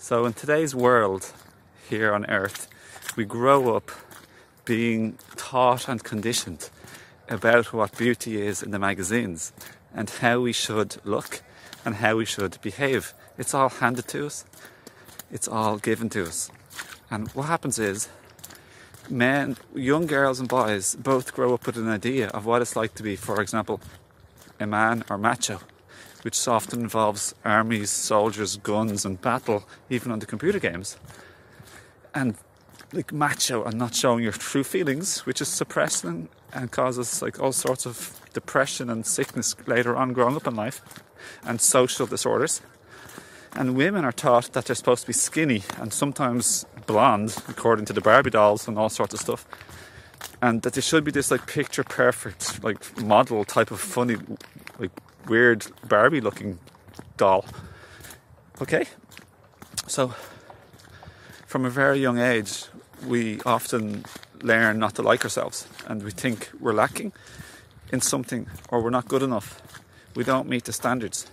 So, in today's world here on earth, we grow up being taught and conditioned about what beauty is in the magazines and how we should look and how we should behave. It's all handed to us, it's all given to us. And what happens is, men, young girls and boys both grow up with an idea of what it's like to be, for example, a man or macho, which often involves armies, soldiers, guns, and battle, even on the computer games. And like macho and not showing your true feelings, which is suppressing and causes like all sorts of depression and sickness later on growing up in life and social disorders. And women are taught that they're supposed to be skinny and sometimes blonde, according to the Barbie dolls and all sorts of stuff. And that they should be this like picture perfect, like model type of funny, like weird Barbie looking doll. Okay? So, from a very young age, we often learn not to like ourselves and we think we're lacking in something or we're not good enough. We don't meet the standards.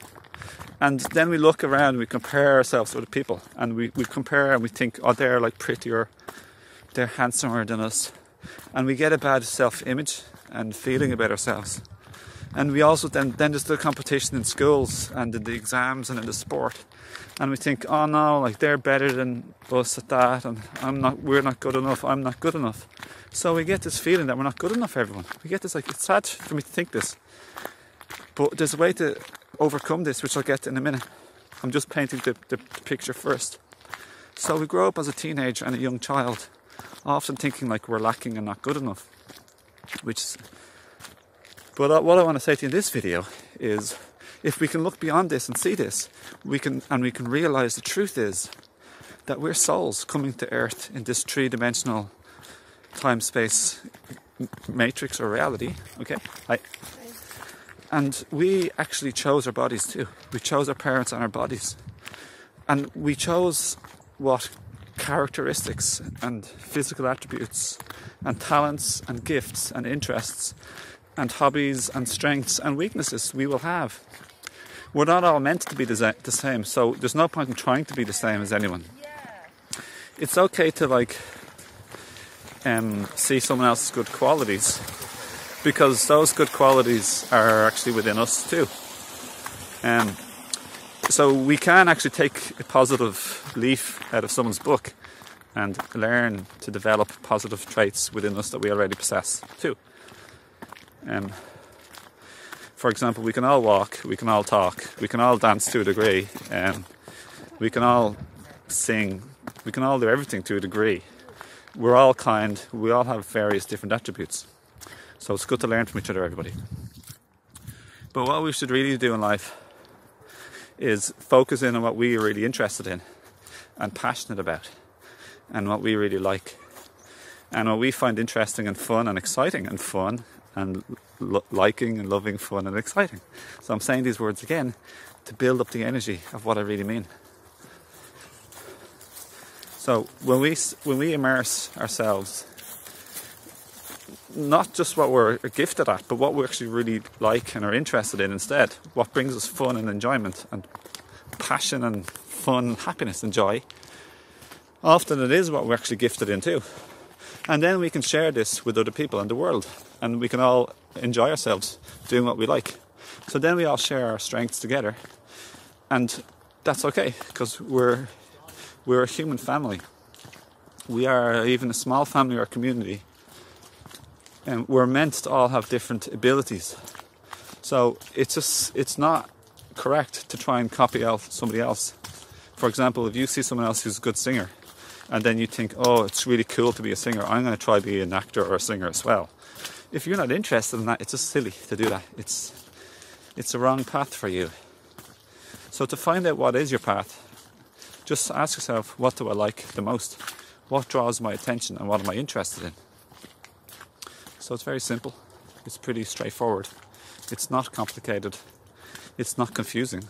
And then we look around, we compare ourselves with people, and we, we compare and we think, oh, they're like prettier, they're handsomer than us. And we get a bad self image and feeling about ourselves. And we also then, then there's the competition in schools and in the exams and in the sport. And we think, oh no, like they're better than us at that, and I'm not, we're not good enough, I'm not good enough. So we get this feeling that we're not good enough everyone. We get this like, it's sad for me to think this. But there's a way to overcome this, which I'll get in a minute. I'm just painting the, the picture first. So we grow up as a teenager and a young child, often thinking like we're lacking and not good enough. Which but uh, what I want to say to you in this video is, if we can look beyond this and see this, we can and we can realize the truth is that we're souls coming to Earth in this three-dimensional time-space matrix or reality. Okay, I, and we actually chose our bodies too. We chose our parents and our bodies. And we chose what characteristics and physical attributes and talents and gifts and interests and hobbies and strengths and weaknesses we will have. We're not all meant to be the same, so there's no point in trying to be the same as anyone. It's okay to like um, see someone else's good qualities because those good qualities are actually within us too. Um, so we can actually take a positive leaf out of someone's book and learn to develop positive traits within us that we already possess too. Um, for example, we can all walk, we can all talk, we can all dance to a degree, um, we can all sing, we can all do everything to a degree. We're all kind, we all have various different attributes. So it's good to learn from each other, everybody. But what we should really do in life is focus in on what we are really interested in and passionate about and what we really like and what we find interesting and fun and exciting and fun and lo- liking and loving fun and exciting. So I'm saying these words again to build up the energy of what I really mean. So when we when we immerse ourselves not just what we're gifted at, but what we actually really like and are interested in instead. What brings us fun and enjoyment and passion and fun, happiness and joy. Often it is what we're actually gifted in too. And then we can share this with other people in the world and we can all enjoy ourselves doing what we like. So then we all share our strengths together. And that's okay because we're we're a human family. We are even a small family or community and we're meant to all have different abilities. So it's just it's not correct to try and copy out somebody else. For example, if you see someone else who's a good singer, and then you think, oh, it's really cool to be a singer, I'm going to try be an actor or a singer as well. If you're not interested in that, it's just silly to do that. It's it's the wrong path for you. So to find out what is your path, just ask yourself, what do I like the most? What draws my attention and what am I interested in? So it's very simple. It's pretty straightforward. It's not complicated. It's not confusing.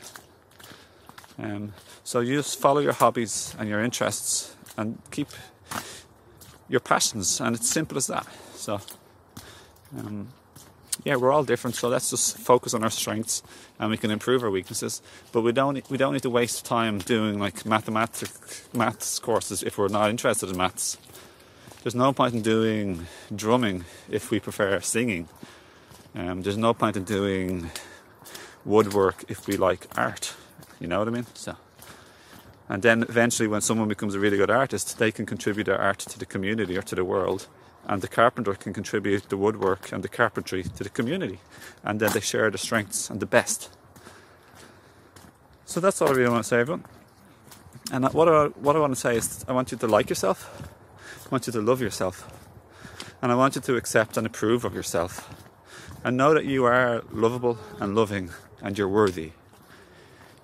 Um, so you just follow your hobbies and your interests and keep your passions, and it's simple as that. So, um, yeah, we're all different, so let's just focus on our strengths and we can improve our weaknesses. But we don't we don't need to waste time doing like mathematics maths courses if we're not interested in maths. There's no point in doing drumming if we prefer singing. Um, there's no point in doing woodwork if we like art. You know what I mean? So, and then eventually, when someone becomes a really good artist, they can contribute their art to the community or to the world and the carpenter can contribute the woodwork and the carpentry to the community, and then they share the strengths and the best. So that's all I really want to say, everyone. And what I, what I want to say is, I want you to like yourself, I want you to love yourself, and I want you to accept and approve of yourself, and know that you are lovable and loving, and you're worthy.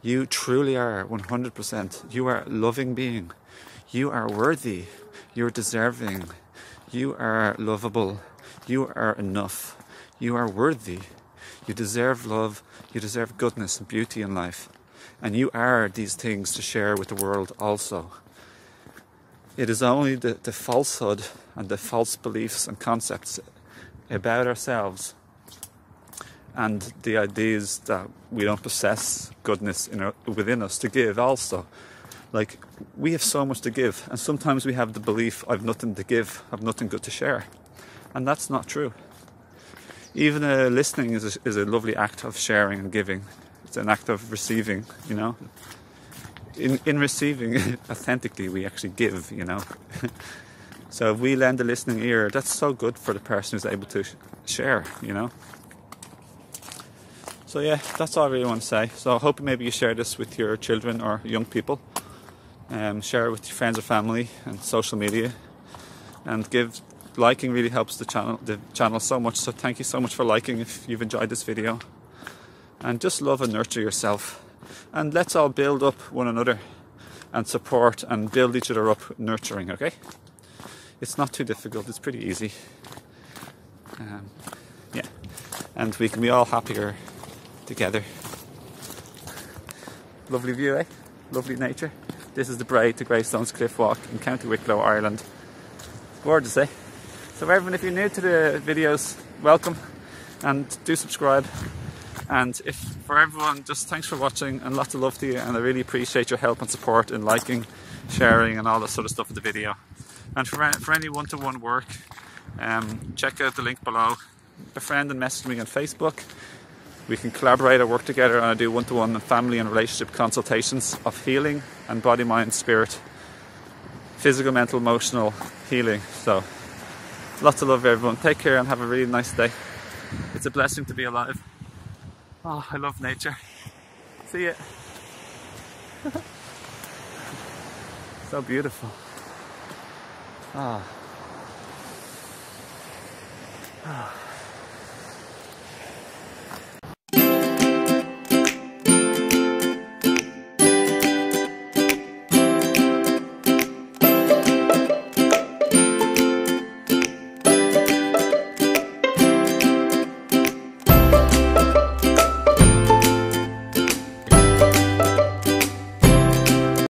You truly are 100%. You are a loving being. You are worthy. You're deserving you are lovable. You are enough. You are worthy. You deserve love. You deserve goodness and beauty in life. And you are these things to share with the world also. It is only the, the falsehood and the false beliefs and concepts about ourselves and the ideas that we don't possess goodness our, within us to give also like, we have so much to give, and sometimes we have the belief, I've nothing to give, I've nothing good to share. And that's not true. Even uh, listening is a, is a lovely act of sharing and giving. It's an act of receiving, you know. In, in receiving authentically, we actually give, you know. so if we lend a listening ear, that's so good for the person who's able to sh- share, you know. So yeah, that's all I really want to say. So I hope maybe you share this with your children or young people. Um, share it with your friends or family and social media. And give liking really helps the channel the channel so much. So thank you so much for liking if you've enjoyed this video. And just love and nurture yourself. And let's all build up one another and support and build each other up nurturing okay? It's not too difficult. It's pretty easy. Um, yeah. And we can be all happier together lovely view eh lovely nature this is the Bray to Greystones Cliff Walk in County Wicklow, Ireland. Gorgeous, eh? So everyone, if you're new to the videos, welcome and do subscribe. And if for everyone, just thanks for watching and lots of love to you. And I really appreciate your help and support in liking, sharing, and all that sort of stuff of the video. And for, for any one-to-one work, um, check out the link below. Befriend and message me on Facebook we can collaborate or work together and I do one to one family and relationship consultations of healing and body, mind, spirit, physical, mental, emotional healing. So, lots of love, everyone. Take care and have a really nice day. It's a blessing to be alive. Oh, I love nature. See it. so beautiful. Ah. ah.